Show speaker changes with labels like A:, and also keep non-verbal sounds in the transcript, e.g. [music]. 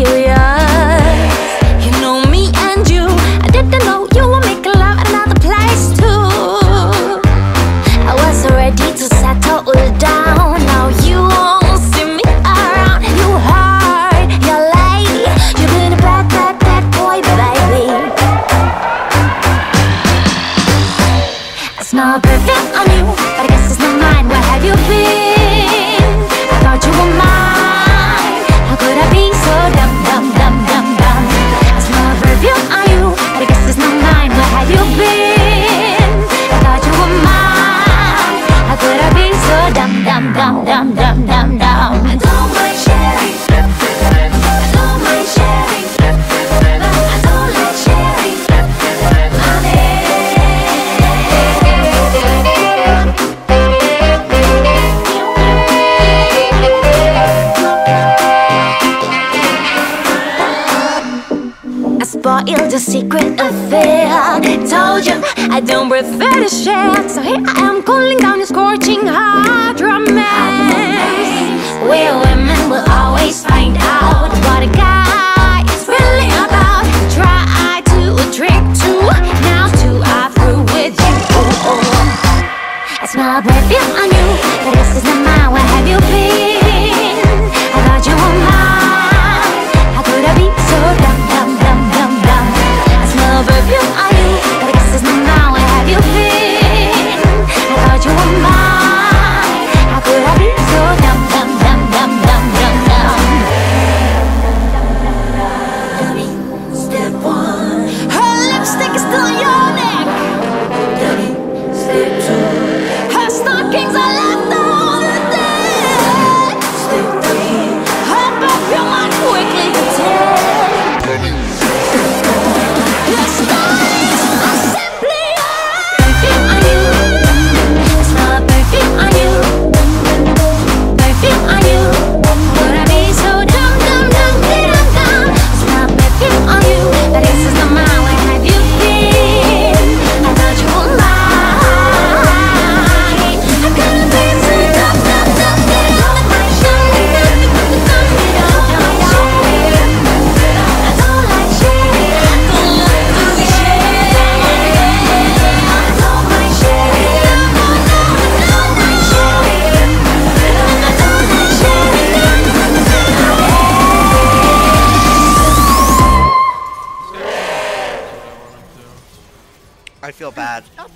A: You know me and you I didn't know you love another place too. I was ready to settle down. Now you won't see me around. You hurt, you're late You've been a bad, bad, bad boy, baby. It's not perfect on you But I guess it's not mine. Where have you been? I don't mind sharing. I don't mind sharing. I don't like sharing. I spoiled the secret affair. Told you I don't prefer to share. So here I am cooling down your scorching hot Where women will always find out what a guy is really about. Try to now two with you. Perfume on you,
B: I feel bad. [laughs]